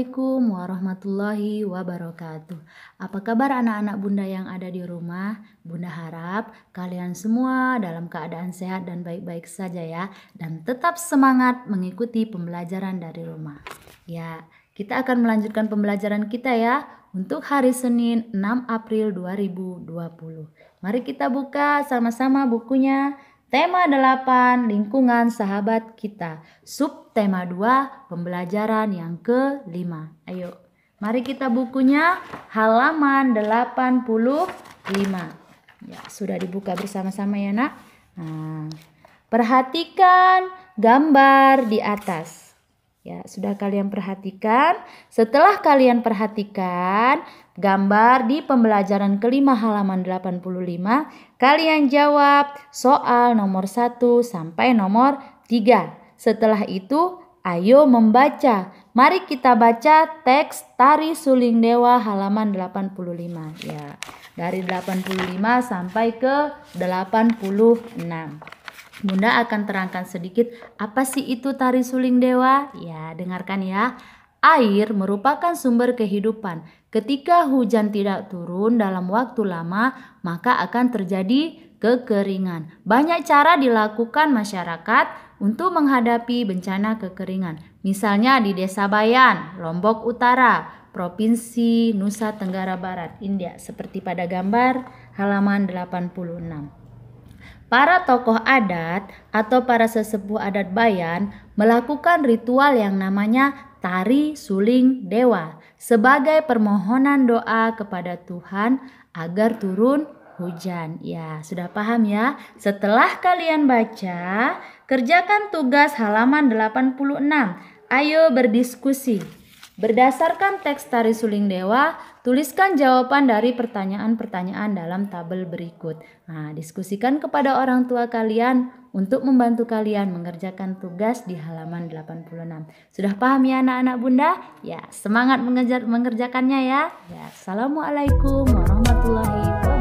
Assalamualaikum warahmatullahi wabarakatuh. Apa kabar anak-anak Bunda yang ada di rumah? Bunda harap kalian semua dalam keadaan sehat dan baik-baik saja ya dan tetap semangat mengikuti pembelajaran dari rumah. Ya, kita akan melanjutkan pembelajaran kita ya untuk hari Senin 6 April 2020. Mari kita buka sama-sama bukunya. Tema 8 lingkungan sahabat kita. Sub tema 2 pembelajaran yang kelima. Ayo, mari kita bukunya halaman 85. Ya, sudah dibuka bersama-sama ya, Nak. Nah, perhatikan gambar di atas. Ya, sudah kalian perhatikan? Setelah kalian perhatikan gambar di pembelajaran kelima halaman 85, kalian jawab soal nomor 1 sampai nomor 3. Setelah itu, ayo membaca. Mari kita baca teks Tari Suling Dewa halaman 85 ya. Dari 85 sampai ke 86. Bunda akan terangkan sedikit apa sih itu tari suling dewa? Ya, dengarkan ya. Air merupakan sumber kehidupan. Ketika hujan tidak turun dalam waktu lama, maka akan terjadi kekeringan. Banyak cara dilakukan masyarakat untuk menghadapi bencana kekeringan. Misalnya di Desa Bayan, Lombok Utara, Provinsi Nusa Tenggara Barat, India, seperti pada gambar halaman 86. Para tokoh adat atau para sesepuh adat Bayan melakukan ritual yang namanya tari suling dewa sebagai permohonan doa kepada Tuhan agar turun hujan. Ya, sudah paham ya? Setelah kalian baca, kerjakan tugas halaman 86. Ayo berdiskusi. Berdasarkan teks tari suling dewa, tuliskan jawaban dari pertanyaan-pertanyaan dalam tabel berikut. Nah, diskusikan kepada orang tua kalian untuk membantu kalian mengerjakan tugas di halaman 86. Sudah paham ya anak-anak bunda? Ya, semangat mengerjakannya ya. Ya, Assalamualaikum warahmatullahi wabarakatuh.